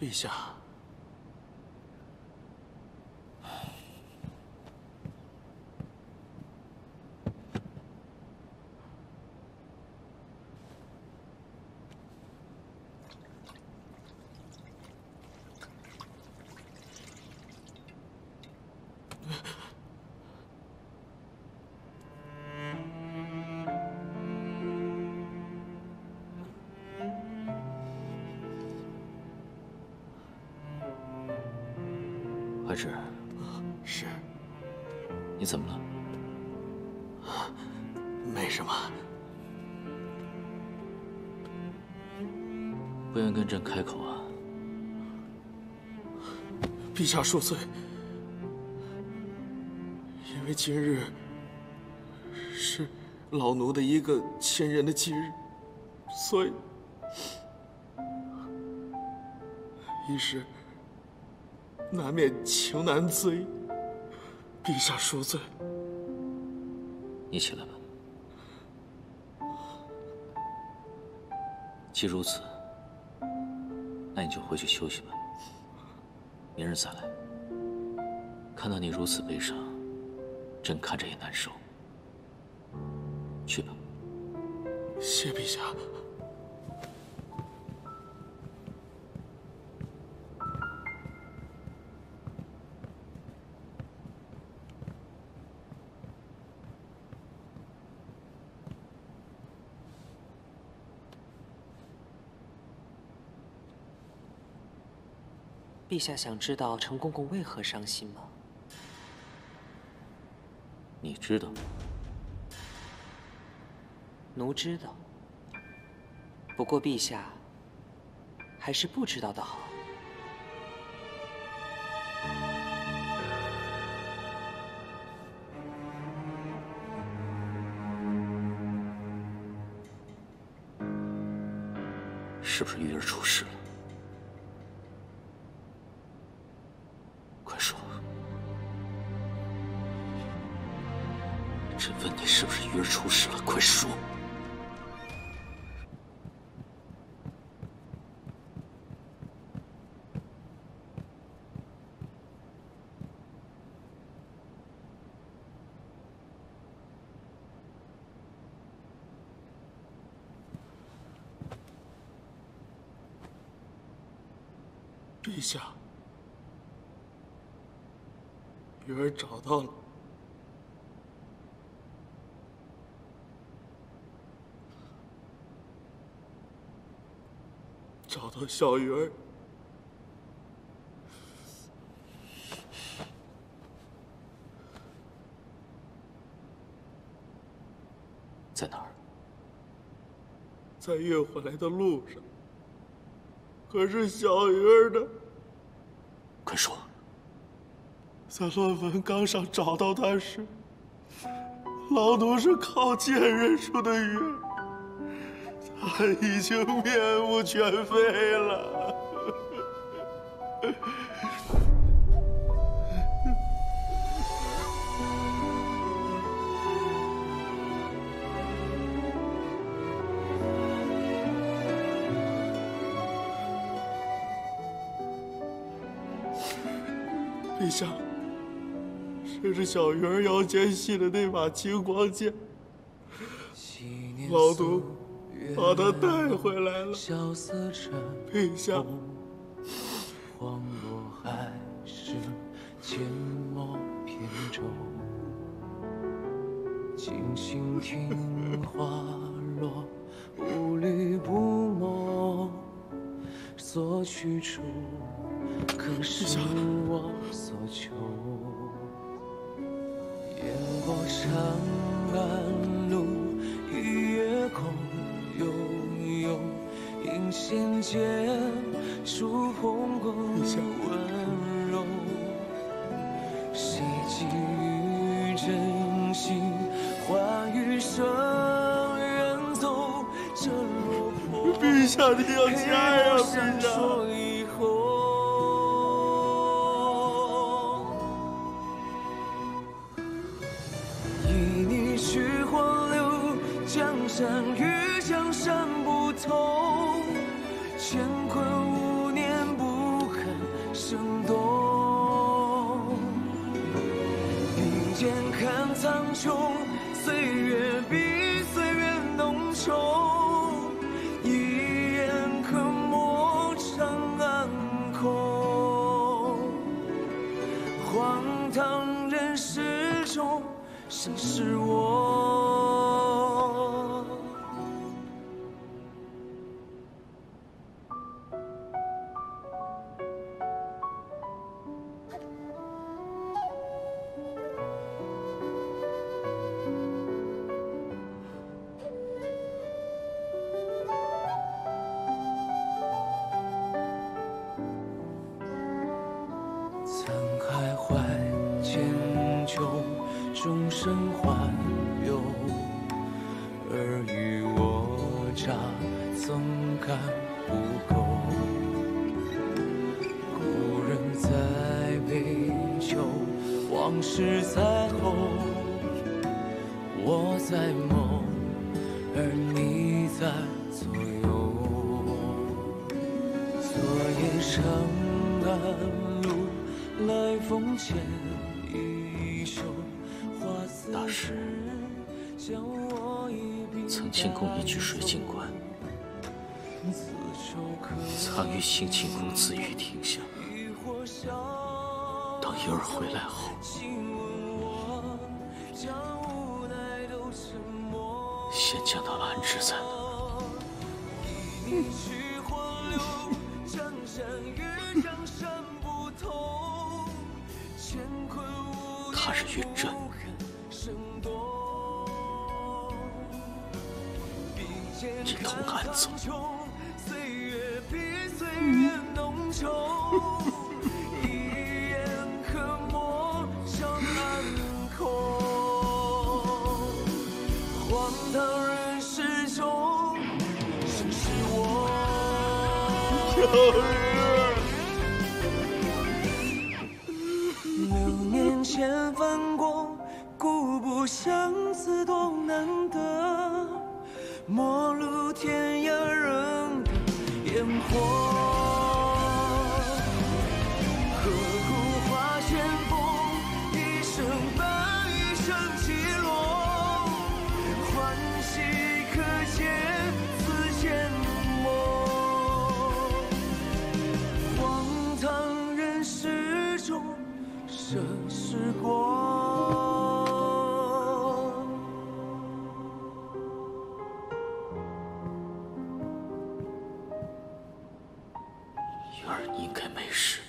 陛下，怀志，是你怎么了？没什么。不愿跟朕开口啊？陛下恕罪，因为今日是老奴的一个亲人的忌日，所以一时难免情难自抑。陛下恕罪。你起来吧。既如此，那你就回去休息吧。明日再来。看到你如此悲伤，朕看着也难受。去吧。谢陛下。陛下想知道陈公公为何伤心吗？你知道？奴知道。不过陛下还是不知道的好。是不是玉儿出事了？问你，是不是鱼儿出事了？快说！陛下，鱼儿找到了，找到小鱼儿，在哪儿？在运回来的路上。可是小鱼儿呢？快说！在乱坟岗上找到他时，老奴是靠剑认出的鱼儿，他已经面目全非了。陛下，这是小鱼儿腰间系的那把青光剑，老奴把它带回来了。陛下，黄落还是缄默扁舟，静心听花落，无虑不谋，所去处。可是我所求。雁过长安路，一夜空悠悠，映仙间出红光温柔。谁寄予真心，换余生远走。这落魄，陛下你要加呀，陛下。山与看苍穹岁月比岁月浓稠一眼可抹长安空。荒唐人世中谁是我？秋，终生环游，尔虞我诈，总感不够。故人在杯酒，往事在后，我在梦，而你在左右。昨夜长安路，来风前，大师曾进贡一具水晶棺，藏于兴庆宫紫玉亭下。以或笑，当婴儿回来后，先将他安置在了一他是与朕。一同安走。岁月比岁月浓稠，一言刻墨上暗空。荒唐人世中，谁是我？陌路天涯人的烟火。应该没事。